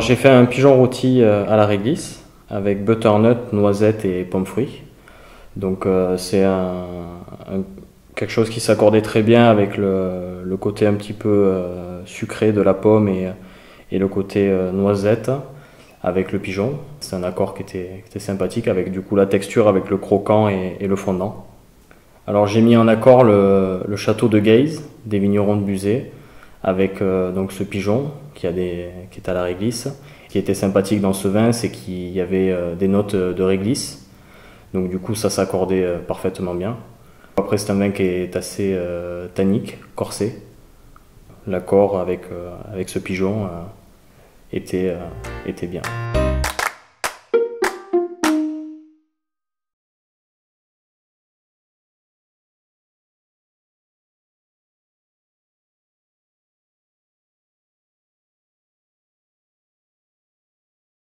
j'ai fait un pigeon rôti euh, à la réglisse avec butternut, noisette et pommes fruits. Donc euh, c'est quelque chose qui s'accordait très bien avec le, côté un petit peu euh, sucré de la pomme et, le côté noisette avec le pigeon. C'est un accord qui était, sympathique avec du coup la texture avec le croquant et, le fondant. Alors j'ai mis en accord le, château de Gaze des vignerons de Buzet avec donc ce pigeon qui, est à la réglisse. Ce qui était sympathique dans ce vin, c'est qu'il y avait euh, des notes de réglisse. Donc du coup ça s'accordait euh, parfaitement bien. Après c'est un vin qui est assez euh, tannique, corsé. L'accord avec, euh, avec ce pigeon était, était bien.